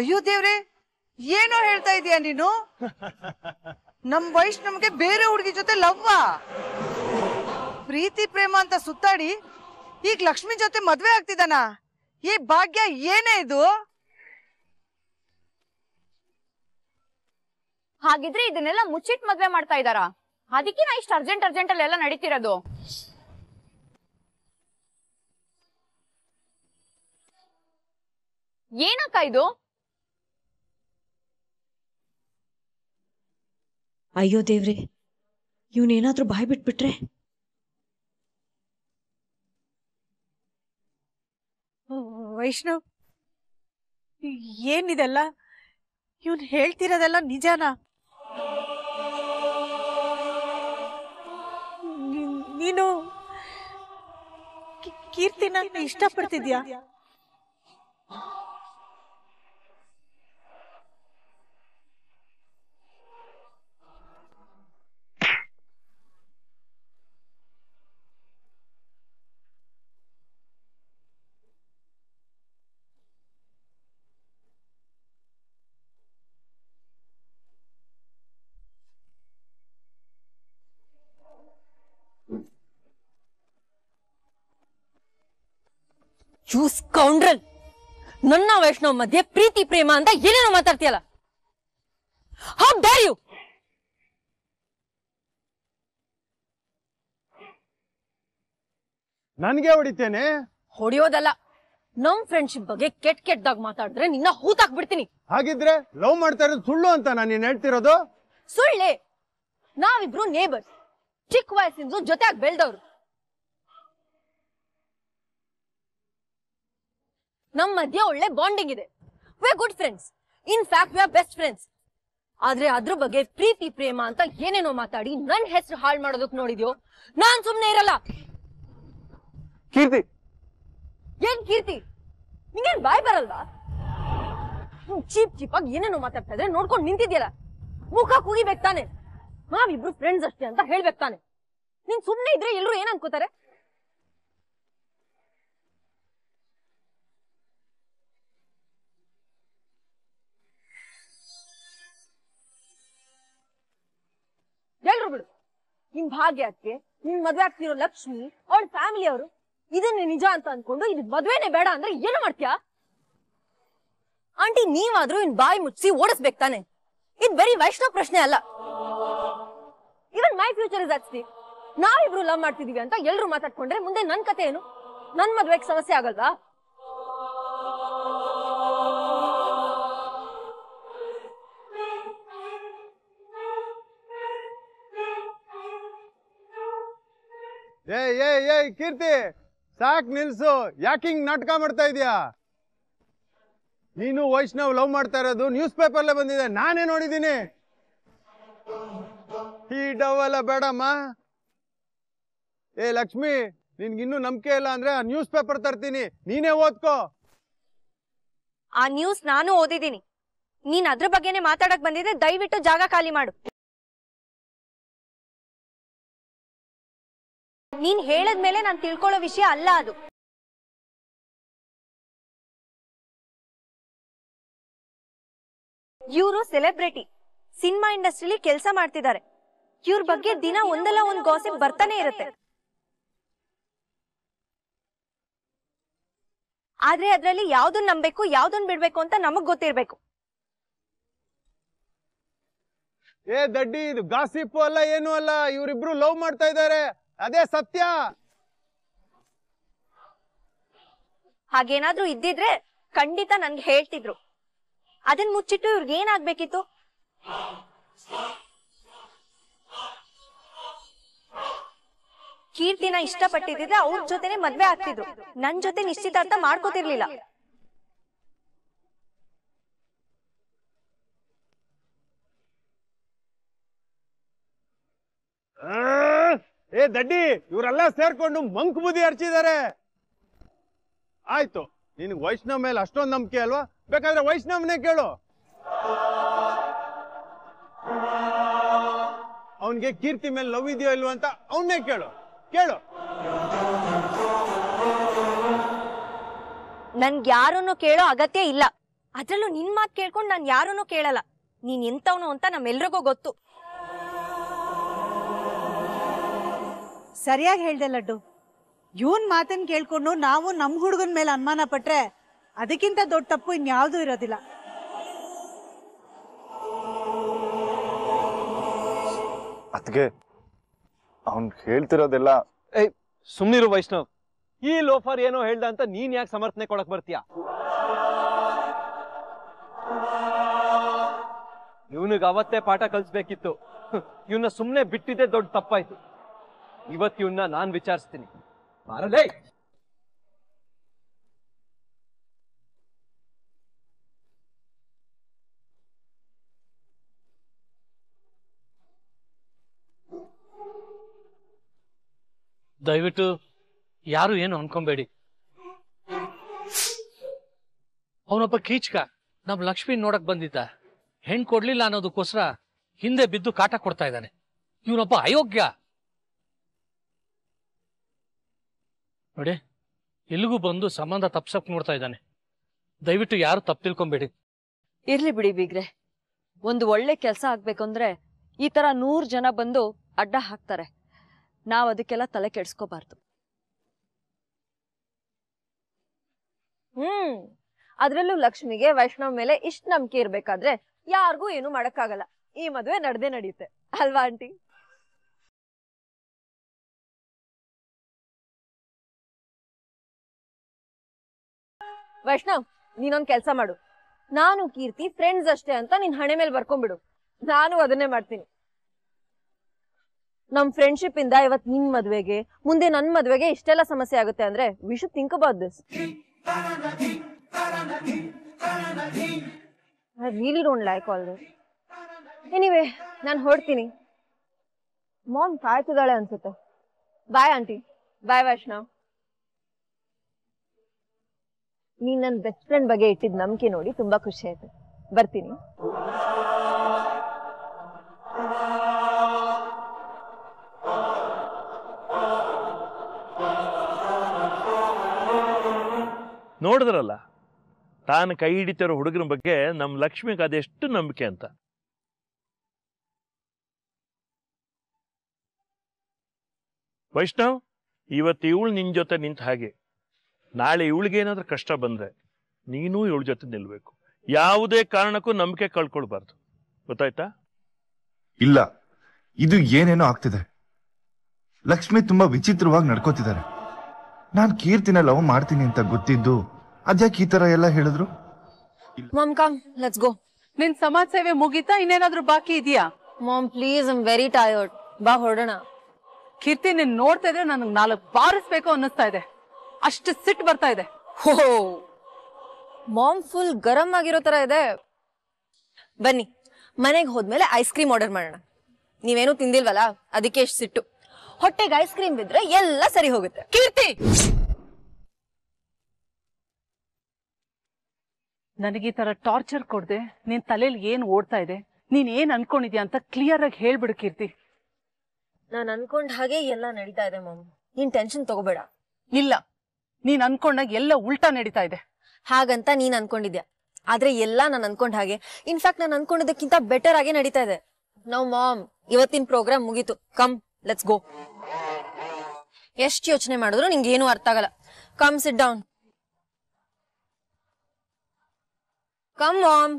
ಅಯ್ಯೋ ದೇವ್ರೆ ಏನೋ ಹೇಳ್ತಾ ಇದೀಯ ನೀನು? ನಮ್ ವೈಷ್ಣವ್ಗೆ ಬೇರೆ ಹುಡುಗಿ ಜೊತೆ ಲವ್ವಾ. ಪ್ರೀತಿ, ಪ್ರೇಮ ಅಂತ ಸುತ್ತಾಡಿ, ಈಗ ಲಕ್ಷ್ಮಿ ಜೊತೆ ಮದ್ವೆ ಆಗ್ತಿದಾನ ಈ ಭಾಗ್ಯ ಏನೇ ಇದು? ಹಾಗಿದ್ರೆ ಇದನ್ನೆಲ್ಲ ಮುಚ್ಚಿಟ್ ಮದ್ವೆ ಮಾಡ್ತಾ ಇದಾರಾ ಅದಕ್ಕೆ ನಾ ಇಷ್ಟು ಅರ್ಜೆಂಟ್ ಅರ್ಜೆಂಟ್ ಅಲ್ಲೆಲ್ಲ ನಡೀತಿರೋದು. ಏನಕ್ಕ ಇದು? ಅಯ್ಯೋ ದೇವ್ರೆ ಇವನೇನಾದ್ರೂ ಬಾಯಿ ಬಿಟ್ಬಿಟ್ರೆ? ವೈಷ್ಣವ್ ಏನಿದೆಲ್ಲ? ಇವನ್ ಹೇಳ್ತಿರೋದೆಲ್ಲ ನಿಜಾನ? ನೀನ್- ಕೀರ್ತಿನ ಇಷ್ಟಪಡ್ತಿದ್ಯಾ? ಯು ಸ್ಕೌಂಡ್ರಲ್ ನನ್ನ ವೈಷ್ಣವ್ ಮಧ್ಯೆ ಪ್ರೀತಿ ಪ್ರೇಮ ಅಂತ ಏನೇನೋ ಮಾತಾಡ್ತೀಯಲ್ಲ? ಹೌ ಡೇರ್ ಯು ನನ್ಗೆ ಹೊಡಿತೇನೆ? ಹೊಡಿಯೋದಲ್ಲ. ನಮ್ ಫ್ರೆಂಡ್ಶಿಪ್ ಬಗ್ಗೆ ಕೆಟ್ಟ ಕೆಟ್ಟದಾಗ ಮಾತಾಡಿದ್ರೆ ನಿನ್ನ ಹೂತಾಕ್ಬಿಡ್ತೀನಿ. ಹಾಗಿದ್ರೆ ಲವ್ ಮಾಡ್ತಾ ಇರೋದು ಸುಳ್ಳು ಅಂತ ನಾನು ನೀನ್ ಹೇಳ್ತಿರೋದು? ಸುಳ್ಳೆ. ನಾವಿಬ್ರು ನೇಬರ್ಸ್ ಚಿಕ್ಕ ವಯಸ್ಸಿಂದ ಜೊತೆಯಾಗಿ ಬೆಳ್ದವ್ರು. ನಮ್ ಮಧ್ಯೆ ಒಳ್ಳೆ ಬಾಂಡಿಂಗ್ ಇದೆ. We good friends in fact we are best friends ಆದ್ರೆ ಅದ್ರ ಬಗ್ಗೆ ಪ್ರೀತಿ ಪ್ರೇಮ ಅಂತ ಏನೇನೋ ಮಾತಾಡಿ ನನ್ ಹೆಸರು ಹಾಳು ಮಾಡೋದಕ್ ನೋಡಿದ್ಯೋ? ನಾನ್ ಸುಮ್ನೆ ಇರಲ್ಲ. ಕೀರ್ತಿ. ಏನ್ ಕೀರ್ತಿ? ನಿಂಗೇನ್ ಬಾಯ್ ಬರಲ್ವಾ? ಚೀಪ್ ಚೀಪ್ ಆಗಿ ಏನೇನೋ ಮಾತಾಡ್ತಾ ಇದ್ರೆ ನೋಡ್ಕೊಂಡು ನಿಂತಿದ್ಯಲ್ಲ. ಮುಖ ಕುಗಿಬೇಕು ತಾನೆ. ನಾವಿಬ್ರು ಫ್ರೆಂಡ್ಸ್ ಅಷ್ಟೇ ಅಂತ ಹೇಳ್ಬೇಕು ತಾನೆ. ನೀನ್ ಸುಮ್ನೆ ಇದ್ರೆ ಎಲ್ರು ಏನ್ ಅನ್ಕೋತಾರೆ? ನಿನ್ ಭಾಗ್ಯಕ್ಕೆ ನಿಮ್ ಮದ್ವೆ ಆಗ್ತಿರೋ ಲಕ್ಷ್ಮಿ, ಅವಳ ಫ್ಯಾಮಿಲಿ ಅವರು, ಇದನ್ನೇ ನಿಜ ಅಂತ ಅನ್ಕೊಂಡು ಇದು ಮದ್ವೆನೆ ಬೇಡ ಅಂದ್ರೆ ಏನು ಮಾಡ್ತೀಯಾ? ಆಂಟಿ, ನೀವಾದ್ರೂ ಇನ್ ಬಾಯಿ ಮುಚ್ಚಿ ಓಡಿಸ್ಬೇಕು ತಾನೆ. ಇದ್ ಬರೀ ವೈಷ್ಣವ್ ಪ್ರಶ್ನೆ ಅಲ್ಲ. ಇವನ್ ಮೈ ಫ್ಯೂಚರ್ ಇಸ್ ಅಚ್ಚಿ. ನಾವಿಬ್ರು ಲವ್ ಮಾಡ್ತಿದೀವಿ ಅಂತ ಎಲ್ರು ಮಾತಾಡ್ಕೊಂಡ್ರೆ ಮುಂದೆ ನನ್ ಕತೆ ಏನು? ನನ್ ಮದ್ವೆಗೆ ಸಮಸ್ಯೆ ಆಗಲ್ವಾ? ಏ ಏ ಏ ಕೀರ್ತಿ, ಸಾಕ್ ನಿಲ್ಸು. ಯಾಕಿಂಗ್ ನಾಟಕ ಮಾಡ್ತಾ ಇದೀಯಾ? ನೀನು ವೈಷ್ಣವ್ ಲವ್ ಮಾಡ್ತಾ ಇರೋದು ನ್ಯೂಸ್ ಪೇಪರ್ಲೆ ಬಂದಿದೆ. ನಾನೇ ನೋಡಿದ್ದೀನಿ. ಈ ಡವೆಲ್ಲ ಬೇಡಮ್ಮ. ಏ, ಲಕ್ಷ್ಮಿ ನಿನ್ಗಿನ್ನೂ ನಂಬಿಕೆ ಇಲ್ಲ ಅಂದ್ರೆ ಆ ನ್ಯೂಸ್ ಪೇಪರ್ ತರ್ತೀನಿ. ನೀನೇ ಓದ್ಕೋ. ಆ ನ್ಯೂಸ್ ನಾನು ಓದಿದ್ದೀನಿ. ನೀನ್ ಅದ್ರ ಬಗ್ಗೆನೇ ಮಾತಾಡಕ್ ಬಂದಿದ್ರೆ ದಯವಿಟ್ಟು ಜಾಗ ಖಾಲಿ ಮಾಡು. ನೀನ್ ಹೇಳದ್ಮೇಲೆ ನಾನ್ ತಿಳ್ಕೊಳ್ಳೋ ವಿಷಯ ಅಲ್ಲ ಅದು. ಇವರು ಸೆಲೆಬ್ರಿಟಿ ಸಿನಿಮಾ ಇಂಡಸ್ಟ್ರಿಲಿ ಕೆಲಸ ಮಾಡ್ತಿದ್ದಾರೆ. ಇವ್ರ ಬಗ್ಗೆ ದಿನ ಒಂದಲ್ಲ ಒಂದ್ ಗಾಸಿಪ್ ಬರ್ತಾನೆ ಇರುತ್ತೆ. ಆದ್ರೆ ಅದ್ರಲ್ಲಿ ಯಾವ್ದನ್ ನಂಬೇಕು ಯಾವ್ದನ್ ಬಿಡ್ಬೇಕು ಅಂತ ನಮಗ್ ಗೊತ್ತಿರ್ಬೇಕು. ಏ ದಡ್ಡಿ, ಇದು ಗಾಸಿಪ್ ಅಲ್ಲ, ಏನು ಅಲ್ಲ, ಇವ್ರಿಬ್ರು ಲವ್ ಮಾಡ್ತಾ ಇದ್ದಾರೆ. ಅದೇ ಸತ್ಯ. ಹಾಗೇನಾದ್ರೂ ಇದ್ದಿದ್ರೆ ಖಂಡಿತ ನನ್ಗೆ ಹೇಳ್ತಿದ್ರು. ಅದನ್ ಮುಚ್ಚಿಟ್ಟು ಇವ್ರಿಗೆ ಏನಾಗ್ಬೇಕಿತ್ತು? ಕೀರ್ತಿನ ಇಷ್ಟಪಟ್ಟಿದ್ರೆ ಅವ್ರ ಜೊತೆನೆ ಮದ್ವೆ ಆಗ್ತಿದ್ರು. ನನ್ ಜೊತೆ ನಿಶ್ಚಿತಾರ್ಥ ಮಾಡ್ಕೋತಿರ್ಲಿಲ್ಲ ಆ, ಏ ದಡ್ಡಿ, ಇವರೆಲ್ಲ ಸೇರ್ಕೊಂಡು ಮಂಕ್ ಬುದ್ಧಿ ಹರ್ಚಿದ್ದಾರೆ. ಆಯ್ತು ನಿನಗೆ ವೈಷ್ಣವ್ ಮೇಲೆ ಅಷ್ಟೊಂದು ನಂಬಿಕೆ ಅಲ್ವಾ? ಬೇಕಾದ್ರೆ ವೈಷ್ಣವ್ನೇ ಕೇಳು. ಅವನಿಗೆ ಕೀರ್ತಿ ಮೇಲೆ ಲವ್ ಇದೆಯೋ ಇಲ್ವೋ ಅಂತ ಅವನ್ನೇ ಕೇಳು. ಕೇಳು. ನನ್ಗೆ ಯಾರನ್ನು ಕೇಳೋ ಅಗತ್ಯ ಇಲ್ಲ. ಅದ್ರಲ್ಲೂ ನಿನ್ ಮಾತು ಕೇಳ್ಕೊಂಡು ನಾನ್ ಯಾರನ್ನು ಕೇಳಲ್ಲ. ನೀನ್ ಎಂತವನು ಅಂತ ನಮ್ಮೆಲ್ರಿಗೂ ಗೊತ್ತು. ಸರಿಯಾಗಿ ಹೇಳ್ದೆ ಲಡ್ಡು. ಇವನ್ ಮಾತನ್ ಕೇಳ್ಕೊಂಡು ನಾವು ನಮ್ ಹುಡುಗನ್ ಮೇಲೆ ಅನುಮಾನ ಪಟ್ರೆ ಅದಕ್ಕಿಂತ ದೊಡ್ಡ ತಪ್ಪು ಇನ್ಯಾವುದೂ ಇರೋದಿಲ್ಲ. ಅದ್ಗೆ ಹೇಳ್ತಿರೋದಿಲ್ಲ ಹೇಳ್ತಿರೋದೆಲ್ಲ ಸುಮ್ನಿರು ವೈಷ್ಣವ್. ಈ ಲೋಫರ್ ಏನೋ ಹೇಳ್ದ ಅಂತ ನೀನ್ ಯಾಕೆ ಸಮರ್ಥನೆ ಕೊಡಕ್ ಬರ್ತೀಯ? ಇವನಿಗೆ ಅವತ್ತೇ ಪಾಠ ಕಲ್ಸ್ಬೇಕಿತ್ತು. ಇವನ್ನ ಸುಮ್ನೆ ಬಿಟ್ಟಿದ್ದೆ ದೊಡ್ಡ ತಪ್ಪಾಯ್ತು. ಇವತ್ತು ಇವನ್ನ ನಾನ್ ವಿಚಾರಿಸ್ತೀನಿ. ಬಾರಲೇ ದಯವಿಟ್ಟು ಯಾರು ಏನು ಅನ್ಕೊಂಬೇಡಿ. ಅವನೊಬ್ಬ ಕೀಚಕ, ನಮ್ ಲಕ್ಷ್ಮಿ ನೋಡಕ್ ಬಂದಿದ್ದ. ಹೆಣ್ ಕೊಡ್ಲಿಲ್ಲ ಅನ್ನೋದಕ್ಕೋಸ್ಕರ ಹಿಂದೆ ಬಿದ್ದು ಕಾಟ ಕೊಡ್ತಾ ಇದ್ದಾನೆ. ಇವನೊಬ್ಬ ಅಯೋಗ್ಯ. ನೋಡಿ ಇಲ್ಲಿಗೂ ಬಂದು ಸಂಬಂಧ ತಪ್ಸಕ್ ನೋಡ್ತಾ ಇದ್ದಾನೆ. ದಯವಿಟ್ಟು ಯಾರು ತಪ್ಪು ತಿಳ್ಕೊಂಬೇಡಿ. ಇರ್ಲಿ ಬಿಡಿ ಬೀಗ್ರೆ. ಒಂದು ಒಳ್ಳೆ ಕೆಲಸ ಆಗ್ಬೇಕಂದ್ರೆ ಈ ತರ ನೂರ್ ಜನ ಬಂದು ಅಡ್ಡ ಹಾಕ್ತಾರೆ. ನಾವ್ ಅದಕ್ಕೆಲ್ಲ ತಲೆ ಕೆಡ್ಸ್ಕೋಬಾರ್ದು. ಹ್ಮ್, ಅದ್ರಲ್ಲೂ ಲಕ್ಷ್ಮಿಗೆ ವೈಷ್ಣವ್ ಮೇಲೆ ಇಷ್ಟ ನಂಬಿಕೆ ಇರ್ಬೇಕಾದ್ರೆ ಯಾರಿಗೂ ಏನು ಮಾಡಕ್ಕಾಗಲ್ಲ. ಈ ಮದುವೆ ನಡ್ದೇ ನಡೆಯುತ್ತೆ. ಅಲ್ವಾ ಆಂಟಿ? ವೈಷ್ಣವ್, ನೀನೊಂದ್ ಕೆಲ್ಸ ಮಾಡು. ನಾನು ಕೀರ್ತಿ ಫ್ರೆಂಡ್ಸ್ ಅಷ್ಟೇ ಅಂತ ನಿನ್ ಹಣೆ ಮೇಲೆ ಬರ್ಕೊಂಡ್ಬಿಡು. ನಾನು ಅದನ್ನೇ ಮಾಡ್ತೀನಿ. ನಮ್ ಫ್ರೆಂಡ್ಶಿಪ್ ಇಂದ ಇವತ್ ನಿನ್ ಮದ್ವೆಗೆ, ಮುಂದೆ ನನ್ ಮದ್ವೆಗೆ ಇಷ್ಟೆಲ್ಲ ಸಮಸ್ಯೆ ಆಗುತ್ತೆ ಅಂದ್ರೆ we should think about this I really don't like all this anyway ನಾನು ಹೊಡ್ತೀನಿ ಮಾಮ್ ಕಾಯ್ತಿದ್ದಾಳೆ ಅನ್ಸುತ್ತೆ. Bye aunty bye Vaishnav. ನೀನ್ ನನ್ನ ಬೆಸ್ಟ್ ಫ್ರೆಂಡ್ ಬಗ್ಗೆ ಇಟ್ಟಿದ್ ನಂಬಿಕೆ ನೋಡಿ ತುಂಬಾ ಖುಷಿ ಆಯ್ತು. ಬರ್ತೀನಿ. ನೋಡಿದ್ರಲ್ಲ, ತಾನು ಕೈ ಹಿಡಿತಿರೋ ಹುಡುಗನ ಬಗ್ಗೆ ನಮ್ಮ ಲಕ್ಷ್ಮಿಗೆ ಅದೆಷ್ಟು ನಂಬಿಕೆ ಅಂತ. ವೈಷ್ಣವ್, ಇವತ್ತು ಇವಳು ನಿನ್ ಜೊತೆ ನಿಂತ ಹಾಗೆ. ನಾಳೆ ಇವಳಿಗೆ ಏನಾದ್ರೂ ಕಷ್ಟ ಬಂದ್ರೆ ನೀನು ಇವಳ ಜೊತೆ ನಿಲ್ಲಬೇಕು ಯಾವುದೇ ಕಾರಣಕ್ಕೂ ನಂಬಿಕೆ ಕಳ್ಕೊಳ್ಬಾರ್ದು. ಗೊತ್ತಾಯ್ತಾ? ಇಲ್ಲ. ಇದು ಏನೇನೋ ಆಗ್ತಿದೆ. ಲಕ್ಷ್ಮಿ ತುಂಬಾ ವಿಚಿತ್ರವಾಗಿ ನಡ್ಕೋತಿದ್ದಾರೆ. ನಾನು ಕೀರ್ತಿನ ಲವ್ ಮಾಡ್ತೀನಿ ಅಂತ ಗೊತ್ತಿದ್ದು ಅದ್ಯಾಕೆ ಈ ತರ ಎಲ್ಲ ಹೇಳಿದ್ರು? ಮಾಮ್ ಕಮ್ ಲೆಟ್ಸ್ ಗೋ ನಿನ್ ಸಮಾಜ ಸೇವೆ ಮುಗಿತಾ ಇನ್ನೇನಾದ್ರೂ ಬಾಕಿ ಇದೆಯಾ? Mom please I'm very tired ಬಾ ಹೊರಡೋಣ. ಕೀರ್ತಿ ನಿನ್ ನೋಡ್ತಾ ಇದ್ರೆ ನನಗೆ ನಾಲ್ಕು ಬಾರಿಸ್ಬೇಕು ಅನ್ನಿಸ್ತಾ ಇದೆ. ಅಷ್ಟು ಸಿಟ್ಟು ಬರ್ತಾ ಇದೆ. ಹೋ ಮಾಮ್ ಫುಲ್ ಗರಂ ಆಗಿರೋ ತರ ಇದೆ. ಬನ್ನಿ ಮನೆಗೆ ಹೋದ್ಮೇಲೆ ಐಸ್ ಕ್ರೀಮ್ ಆರ್ಡರ್ ಮಾಡೋಣ. ನೀವೇನು ತಿಂದಿಲ್ವಲ್ಲ ಅದಕ್ಕೆ ಎಷ್ಟು ಸಿಟ್ಟು. ಹೊಟ್ಟೆಗೆ ಐಸ್ ಕ್ರೀಮ್ ಬಿದ್ರೆ ಎಲ್ಲ ಸರಿ ಹೋಗುತ್ತೆ. ಕೀರ್ತಿ! ನನಗೆ ಈ ತರ ಟಾರ್ಚರ್ ಕೊಡ್ದೆ ನಿನ್ ತಲೆಯಲ್ಲಿ ಏನ್ ಓಡ್ತಾ ಇದೆ ನೀನ್ ಏನ್ ಅನ್ಕೊಂಡಿದ್ಯಾ ಅಂತ ಕ್ಲಿಯರ್ ಆಗಿ ಹೇಳ್ಬಿಡು ಕೀರ್ತಿ. ನಾನು ಅನ್ಕೊಂಡ ಹಾಗೆ ಎಲ್ಲ ನಡೀತಾ ಇದೆ ಮಾಮ್ ನೀನ್ ಟೆನ್ಷನ್ ತಗೋಬೇಡ. ಇಲ್ಲ. ನೀನ್ ಅನ್ಕೊಂಡಾಗ ಎಲ್ಲ ಉಲ್ಟಾ ನಡೀತಾ ಇದೆ. ಹಾಗಂತ ನೀನ್ ಅನ್ಕೊಂಡಿದ್ಯಾ? ಆದ್ರೆ ಎಲ್ಲ ನಾನು ಅನ್ಕೊಂಡ ಹಾಗೆ. ಇನ್ಫ್ಯಾಕ್ಟ್ ನಾನು ಅನ್ಕೊಂಡಿದ್ದಕ್ಕಿಂತ ಬೆಟರ್ ಆಗಿ ನಡೀತಾ ಇದೆ. ನಾವ್ ಮಾಮ್ ಇವತ್ತಿನ ಪ್ರೋಗ್ರಾಮ್ ಮುಗೀತು. ಕಮ್ ಲೆಟ್ಸ್ ಗೋ ಎಷ್ಟ್ ಯೋಚನೆ ಮಾಡಿದ್ರು ನಿಂಗೆ ಏನು ಅರ್ಥ ಆಗಲ್ಲ. Come sit down come mom